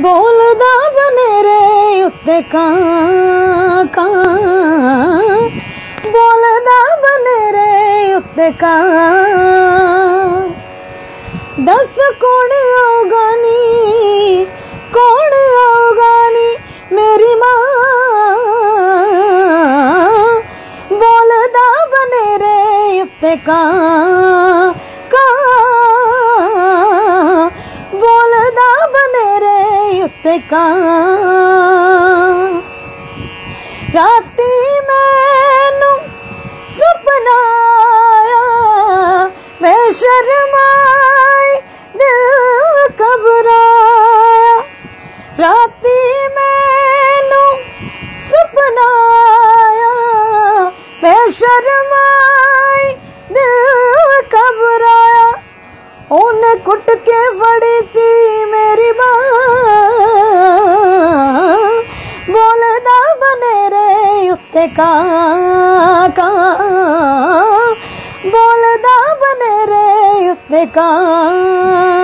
ਬੋਲਦਾ ਬਨੇਰੇ ਉੱਤੇ ਕਾਂ ਕਾਂ ਬੋਲਦਾ ਬਨੇਰੇ ਉੱਤੇ ਕਾਂ ਦੱਸ ਕੌਣ ਆਊਗਾ ਨੀ ਕੌਣ ਆਊਗਾ ਨੀ ਮੇਰੀ ਮਾਂ ਬੋਲਦਾ ਬਨੇਰੇ ਉੱਤੇ ਕਾਂ युक्त का। राती मैनू सपना मैं शर्माई, दिल घबराया। राती मैनू सपना मैं शर्माई, दिल घबराया। उन्हें कुट के बड़ी सी मेरी बात ਬਨੇਰੇ ਉੱਤੇ ਕਾਂ ਕਾਂ ਬੋਲਦਾ ਬਨੇਰੇ ਉੱਤੇ ਕਾਂ